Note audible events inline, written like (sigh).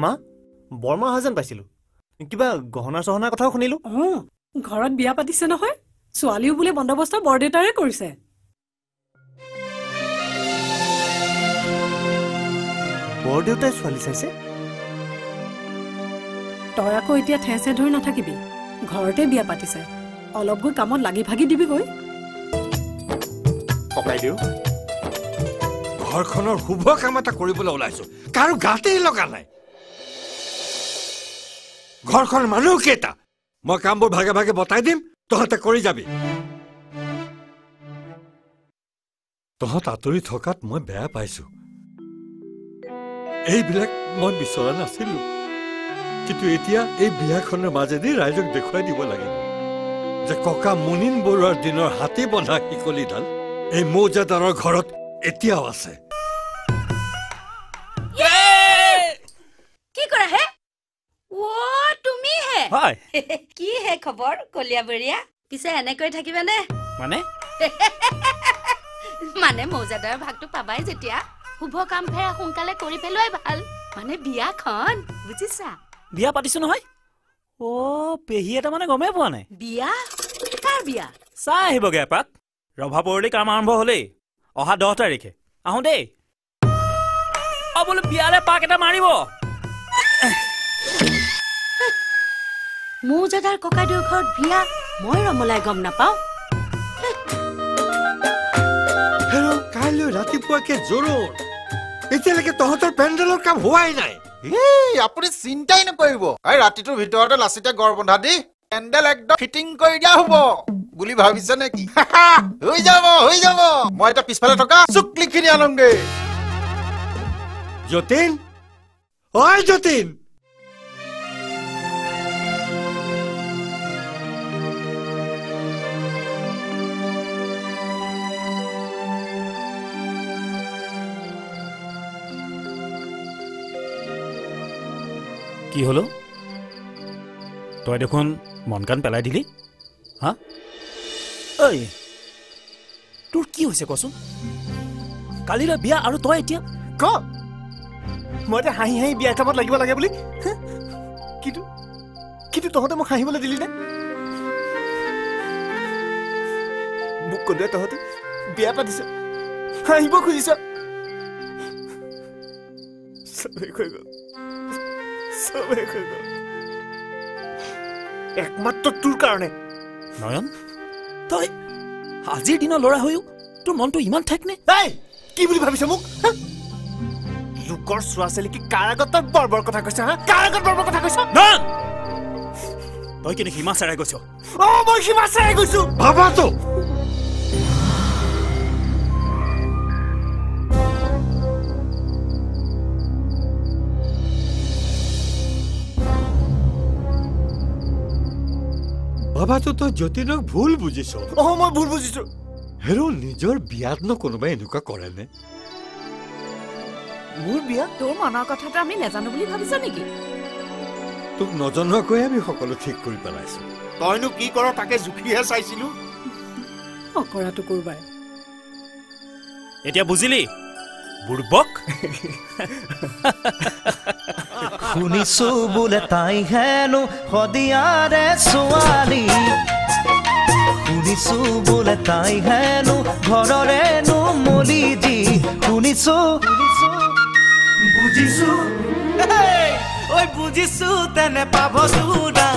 মা বৰমা অহা যেন পাইছিলোঁ। কিবা গহনা চহনাৰ কথাও শুনিলোঁ। অঁ ঘৰত বিয়া পাতিছে নহয়। ছোৱালীও বোলে বন্দবস্ত বৰদেউতাৰে কৰিছে। বৰদেউতাই ছোৱালী চাইছে? তই আকৌ এতিয়া ঠেঁ চেঁ ধৰি নাথাকিবি। ঘৰতে বিয়া পাতিছে। অলপ গৈ কামত লাগি ভাগি দিবিগৈ ককাইদেউ ঘৰখনৰ শুভ কাম এটা কৰিবলৈ ওলাইছো। কাৰো গাতেই লগা নাই। ঘৰখনৰ মানুহ কেইটা। মই কামবোৰ ভাগে ভাগে বতাই দিম তহঁতে কৰি যাবি। তহঁত আঁতৰি থকাত মই বেয়া পাইছো। এইবিলাক মই বিচৰা নাছিলো। কিন্তু এতিয়া এই বিয়াখনৰ মাজেদি ৰাইজক দেখুৱাই দিব লাগিব যে ককা মুনিন বৰুৱাৰ দিনৰ হাতী বন্ধা শিকলিডাল এই মৌজাদাৰৰ ঘৰত এতিয়াও আছে। হয়। (laughs) কি হে খবৰ কলিয়াবৰীয়া? পিছে এনেকৈ থাকিবানে? মানে? (laughs) মানে মৌজাদাৰৰ ভাগটো পাবাই যেতিয়া। শুভ কাম ফেৰা সোনকালে কৰি পেলোৱাই ভাল। মানে বিয়াখন বুজিছা? বিয়া পাতিছো নহয়। অ' পেহী এটা মানে গমেই পোৱা নাই। বিয়া? কাৰ বিয়া? চাই আহিবগে এপাক। ৰভা পৰলি কাম আৰম্ভ হলেই। অহা দহ তাৰিখে। আহো দেই অ বোলো বিয়ালে পাক এটা মাৰিব। মৌজাদাৰ ককাইদেউৰ ঘৰত বিয়া মই ৰমলাই গম নাপাওঁ। কাইলৈ ৰাতিপুৱাকে জৰুৰ। এতিয়ালৈকে তহঁতৰ পেণ্ডেলৰ কাম হোৱাই নাই। আপুনি চিন্তাই নকৰিব। এই ৰাতিটোৰ ভিতৰতে লাচিতে গড় বন্ধা দি পেণ্ডেল একদম ফিটিং কৰি দিয়া হ'ব। বুলি ভাবিছে নেকি? হৈ যাব হৈ যাব। মই এতিয়া পিছফালে থকা চুকলিখিনি আনংগে। যতীন? ঐ যতীন! কি হলো? তই দেখোন মন কাণ পেলাই দিলি। হা? ঐ তোৰ কি হৈছে কচোন? কালিলৈ বিয়া আৰু তই এতিয়া ক? মই এতিয়া হাঁহি হাঁহি বিয়া কামত লাগিব লাগে বুলি? কিন্তু কিন্তু তহঁতে মোক হাঁহিবলৈ দিলি নে? মোক ক'লোৱে তহঁতে বিয়া পাতিছ হাঁহিব খুজিছ। গ'ল। গ'ল একমাত্ৰ তোৰ কাৰণে। নয়ন তই আজিৰ দিনৰ ল'ৰা হৈও তোৰ মনটো ইমান ঠেক নে? কি বুলি ভাবিছ মোক? লোকৰ চোৱা ছোৱালীকে কাৰ আগত তই বৰ বৰ কথা কৈছ হা? কাৰ আগত বৰ বৰ কথা কৈছ? নয়ন! তই কিন্তু সীমা চেৰাই গৈছ? অ মই সীমা চাই গৈছো। ভাবাতো বাবাতো তই যতীনক ভুল বুজিছ। অ মই ভুল বুজিছো। হেৰ' নিজৰ বিয়াতনো কোনোবাই এনেকুৱা কৰেনে? মোৰ বিয়া তোৰ মনৰ কথাটো আমি নাজানো বুলি ভাবিছ নেকি? তোক নজনোৱাকৈ আমি সকলো ঠিক কৰি পেলাইছো। তইনো কি কৰ তাকে জুখিহে চাইছিলো। অকৰাটো কৰবাই। এতিয়া বুজিলি? বুৰ্বক? (laughs) শুনিছো বোলে তাই হেনো সদিয়াৰে ছোৱালী। শুনিছো বোলে তাই হেনো ঘৰৰে নুমলি দি শুনিছো। বুজিছো। বুজিছো তেনে পাব চুৰা